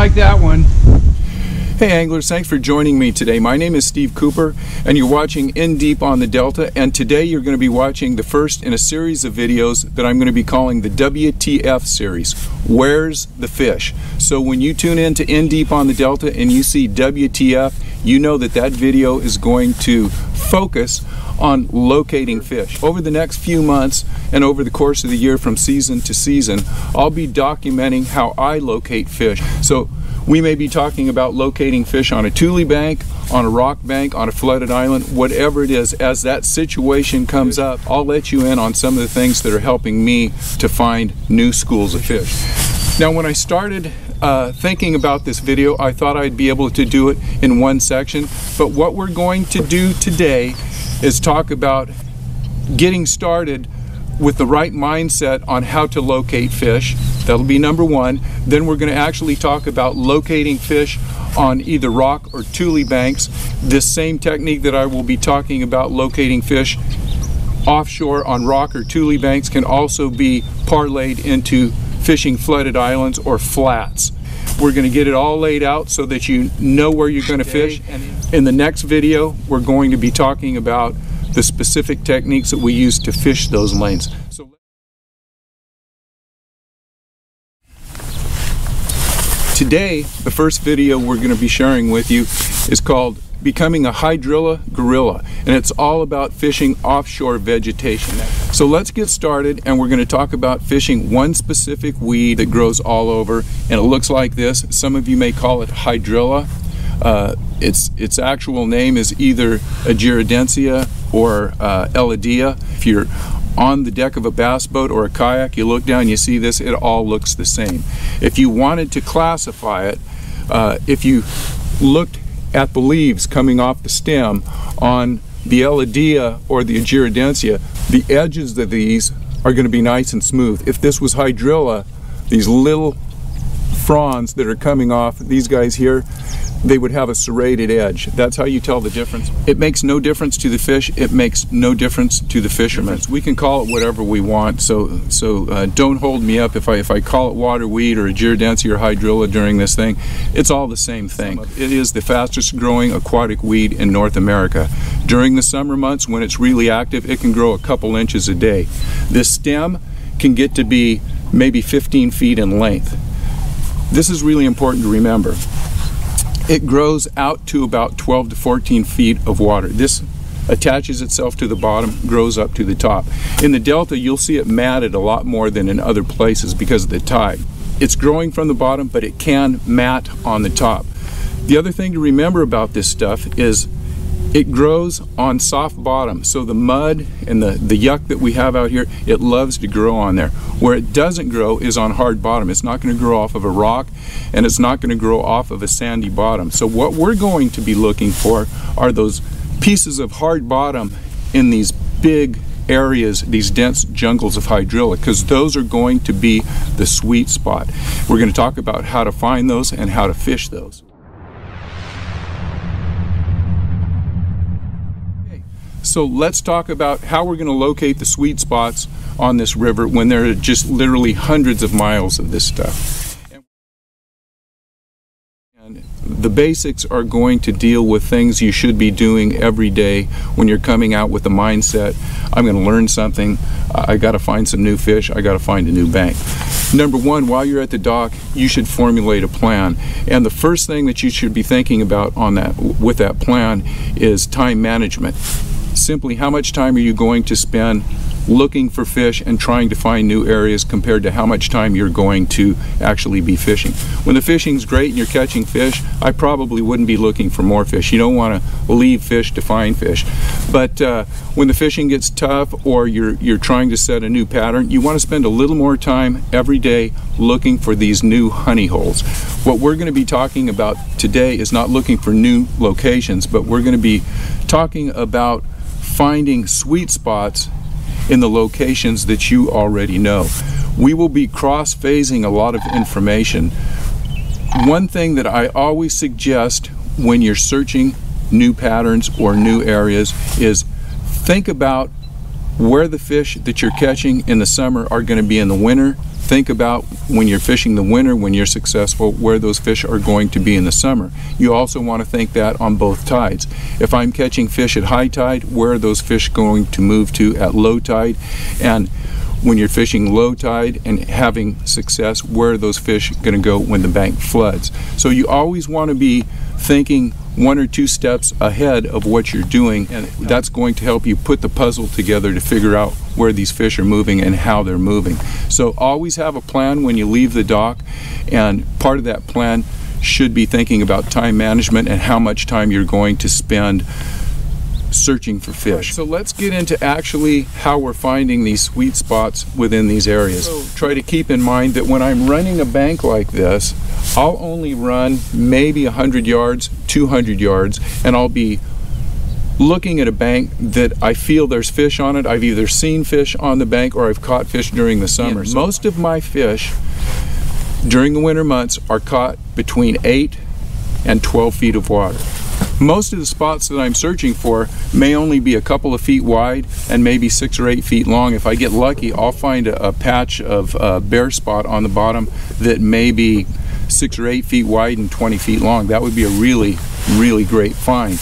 like that one. Hey anglers, thanks for joining me today. My name is Steve Cooper and you're watching In Deep on the Delta and today you're going to be watching the first in a series of videos that I'm going to be calling the WTF series, Where's the Fish? So when you tune in to In Deep on the Delta and you see WTF, you know that that video is going to focus on locating fish. Over the next few months and over the course of the year from season to season, I'll be documenting how I locate fish. So we may be talking about locating fish on a tule bank, on a rock bank, on a flooded island, whatever it is. As that situation comes up, I'll let you in on some of the things that are helping me to find new schools of fish. Now when I started uh, thinking about this video, I thought I'd be able to do it in one section, but what we're going to do today is talk about getting started with the right mindset on how to locate fish. That'll be number one. Then we're going to actually talk about locating fish on either rock or tule banks. This same technique that I will be talking about locating fish offshore on rock or tule banks can also be parlayed into fishing flooded islands or flats. We're going to get it all laid out so that you know where you're going to fish. In the next video, we're going to be talking about the specific techniques that we use to fish those lanes. So Today, the first video we're going to be sharing with you is called Becoming a Hydrilla Gorilla, and it's all about fishing offshore vegetation. So let's get started, and we're going to talk about fishing one specific weed that grows all over, and it looks like this. Some of you may call it hydrilla. Uh, its its actual name is either Egeria densa or uh, Elodea. If you're on the deck of a bass boat or a kayak, you look down, you see this, it all looks the same. If you wanted to classify it, uh, if you looked at the leaves coming off the stem on the Elodea or the Egeria densa, the edges of these are going to be nice and smooth. If this was Hydrilla, these little fronds that are coming off, these guys here, they would have a serrated edge. That's how you tell the difference. It makes no difference to the fish. It makes no difference to the fishermen. We can call it whatever we want. So so uh, don't hold me up if I if I call it waterweed or Egeria densa or hydrilla during this thing. It's all the same thing. It is the fastest growing aquatic weed in North America. During the summer months when it's really active, it can grow a couple inches a day. This stem can get to be maybe 15 feet in length. This is really important to remember it grows out to about 12 to 14 feet of water. This attaches itself to the bottom, grows up to the top. In the delta, you'll see it matted a lot more than in other places because of the tide. It's growing from the bottom, but it can mat on the top. The other thing to remember about this stuff is it grows on soft bottom, so the mud and the, the yuck that we have out here, it loves to grow on there. Where it doesn't grow is on hard bottom. It's not going to grow off of a rock, and it's not going to grow off of a sandy bottom. So what we're going to be looking for are those pieces of hard bottom in these big areas, these dense jungles of hydrilla, because those are going to be the sweet spot. We're going to talk about how to find those and how to fish those. So let's talk about how we're going to locate the sweet spots on this river when there are just literally hundreds of miles of this stuff. And the basics are going to deal with things you should be doing every day when you're coming out with the mindset, I'm going to learn something, I got to find some new fish, I got to find a new bank. Number one, while you're at the dock, you should formulate a plan. And the first thing that you should be thinking about on that with that plan is time management simply how much time are you going to spend looking for fish and trying to find new areas compared to how much time you're going to actually be fishing. When the fishing's great and you're catching fish, I probably wouldn't be looking for more fish. You don't want to leave fish to find fish. But uh, when the fishing gets tough or you're, you're trying to set a new pattern, you want to spend a little more time every day looking for these new honey holes. What we're going to be talking about today is not looking for new locations, but we're going to be talking about finding sweet spots in the locations that you already know. We will be cross-phasing a lot of information. One thing that I always suggest when you're searching new patterns or new areas is think about where the fish that you're catching in the summer are going to be in the winter think about when you're fishing the winter, when you're successful, where those fish are going to be in the summer. You also want to think that on both tides. If I'm catching fish at high tide, where are those fish going to move to at low tide? And when you're fishing low tide and having success, where are those fish going to go when the bank floods? So you always want to be thinking one or two steps ahead of what you're doing and that's going to help you put the puzzle together to figure out where these fish are moving and how they're moving. So always have a plan when you leave the dock and part of that plan should be thinking about time management and how much time you're going to spend searching for fish. So let's get into actually how we're finding these sweet spots within these areas. So try to keep in mind that when I'm running a bank like this, I'll only run maybe 100 yards, 200 yards, and I'll be looking at a bank that I feel there's fish on it. I've either seen fish on the bank or I've caught fish during the summer. Yeah, most of my fish during the winter months are caught between 8 and 12 feet of water. Most of the spots that I'm searching for may only be a couple of feet wide and maybe six or eight feet long. If I get lucky, I'll find a, a patch of uh, bare spot on the bottom that may be six or eight feet wide and 20 feet long. That would be a really, really great find.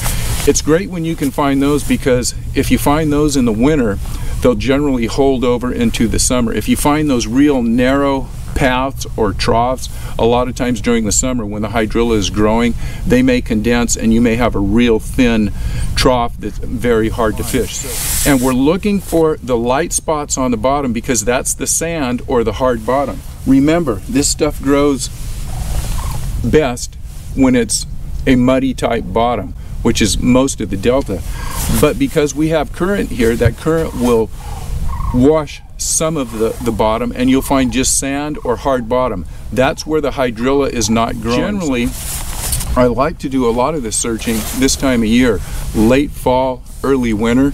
It's great when you can find those because if you find those in the winter, they'll generally hold over into the summer. If you find those real narrow paths or troughs, a lot of times during the summer when the hydrilla is growing, they may condense and you may have a real thin trough that's very hard to fish. And we're looking for the light spots on the bottom because that's the sand or the hard bottom. Remember, this stuff grows best when it's a muddy type bottom which is most of the delta but because we have current here that current will wash some of the, the bottom and you'll find just sand or hard bottom. That's where the hydrilla is not growing. Generally, I like to do a lot of this searching this time of year, late fall, early winter.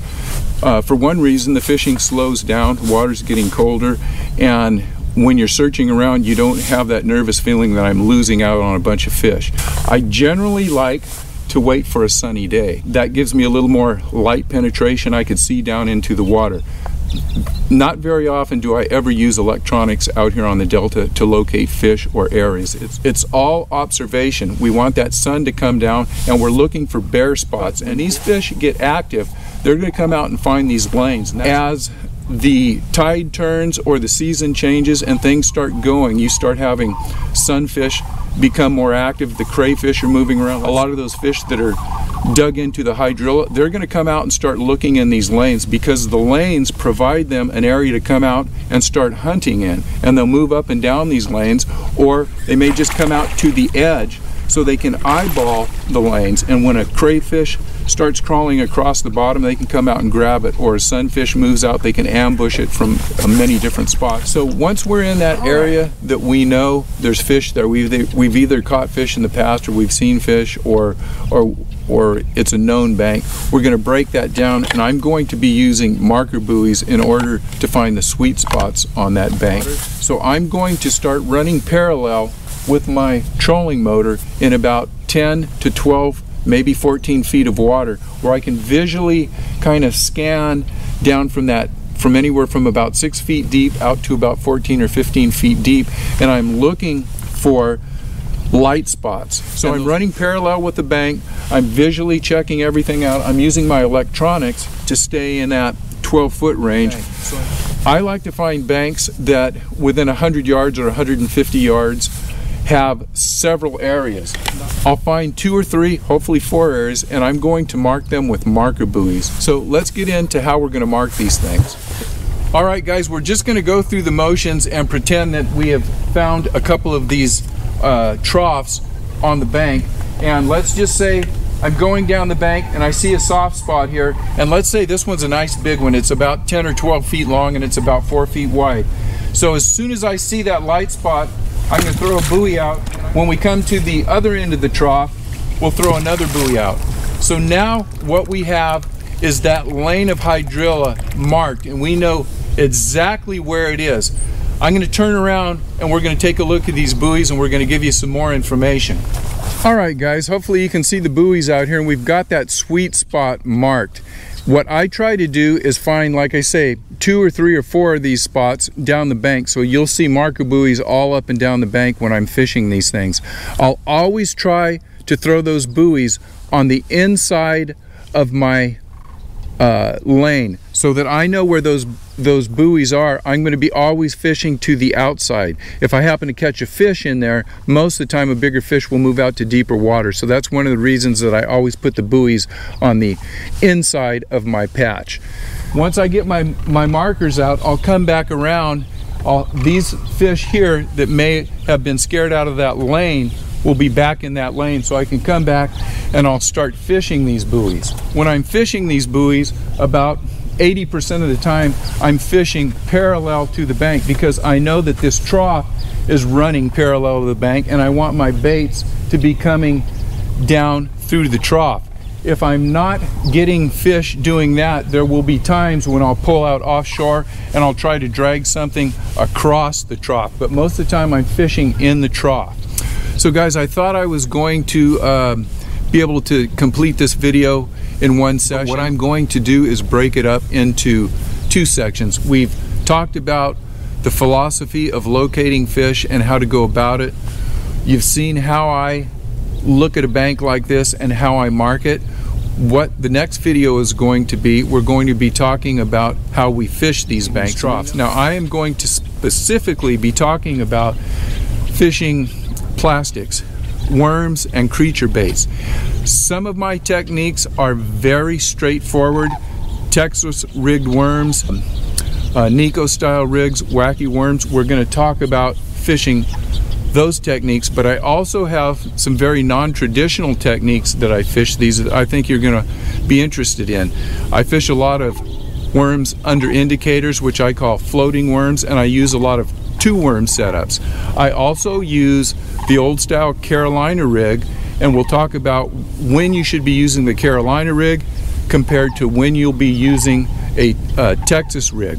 Uh, for one reason, the fishing slows down, the water's getting colder, and when you're searching around, you don't have that nervous feeling that I'm losing out on a bunch of fish. I generally like to wait for a sunny day. That gives me a little more light penetration. I could see down into the water not very often do I ever use electronics out here on the Delta to locate fish or areas. It's, it's all observation. We want that sun to come down and we're looking for bare spots. And these fish get active, they're going to come out and find these lanes. As the tide turns or the season changes and things start going, you start having sunfish become more active, the crayfish are moving around. A lot of those fish that are dug into the hydrilla, they're going to come out and start looking in these lanes because the lanes provide them an area to come out and start hunting in. And they'll move up and down these lanes or they may just come out to the edge so they can eyeball the lanes. And when a crayfish starts crawling across the bottom, they can come out and grab it. Or a sunfish moves out, they can ambush it from uh, many different spots. So once we're in that area that we know there's fish there, we've we've either caught fish in the past or we've seen fish or, or or it's a known bank, we're going to break that down and I'm going to be using marker buoys in order to find the sweet spots on that bank. So I'm going to start running parallel with my trolling motor in about 10 to 12 maybe 14 feet of water where I can visually kind of scan down from that from anywhere from about six feet deep out to about 14 or 15 feet deep and I'm looking for light spots. So I'm running parallel with the bank. I'm visually checking everything out. I'm using my electronics to stay in that 12 foot range. I like to find banks that within 100 yards or 150 yards have several areas. I'll find two or three, hopefully four areas, and I'm going to mark them with marker buoys. So let's get into how we're going to mark these things. All right, guys, we're just going to go through the motions and pretend that we have found a couple of these uh, troughs on the bank. And let's just say I'm going down the bank and I see a soft spot here. And let's say this one's a nice big one. It's about 10 or 12 feet long and it's about four feet wide. So as soon as I see that light spot, I'm gonna throw a buoy out. When we come to the other end of the trough, we'll throw another buoy out. So now what we have is that lane of hydrilla marked and we know exactly where it is. I'm going to turn around and we're going to take a look at these buoys and we're going to give you some more information. All right, guys, hopefully you can see the buoys out here and we've got that sweet spot marked. What I try to do is find, like I say, two or three or four of these spots down the bank. So you'll see marker buoys all up and down the bank when I'm fishing these things. I'll always try to throw those buoys on the inside of my uh, lane. So that I know where those those buoys are I'm going to be always fishing to the outside. If I happen to catch a fish in there most of the time a bigger fish will move out to deeper water. So that's one of the reasons that I always put the buoys on the inside of my patch. Once I get my my markers out I'll come back around. These fish here that may have been scared out of that lane will be back in that lane. So I can come back and I'll start fishing these buoys. When I'm fishing these buoys, about 80% of the time I'm fishing parallel to the bank because I know that this trough is running parallel to the bank and I want my baits to be coming down through the trough. If I'm not getting fish doing that, there will be times when I'll pull out offshore and I'll try to drag something across the trough. But most of the time I'm fishing in the trough. So guys, I thought I was going to um, be able to complete this video in one session. What I'm going to do is break it up into two sections. We've talked about the philosophy of locating fish and how to go about it. You've seen how I look at a bank like this and how I mark it. What the next video is going to be, we're going to be talking about how we fish these bank troughs. Now I am going to specifically be talking about fishing plastics, worms, and creature baits. Some of my techniques are very straightforward. Texas rigged worms, uh, Neko style rigs, wacky worms. We're going to talk about fishing those techniques, but I also have some very non-traditional techniques that I fish these I think you're going to be interested in. I fish a lot of worms under indicators, which I call floating worms, and I use a lot of two worm setups. I also use the old style Carolina rig and we'll talk about when you should be using the Carolina rig compared to when you'll be using a uh, Texas rig.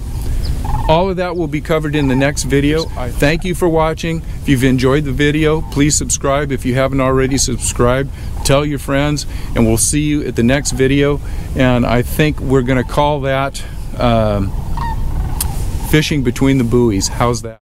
All of that will be covered in the next video. I thank you for watching. If you've enjoyed the video, please subscribe. If you haven't already subscribed, tell your friends, and we'll see you at the next video. And I think we're going to call that um, fishing between the buoys. How's that?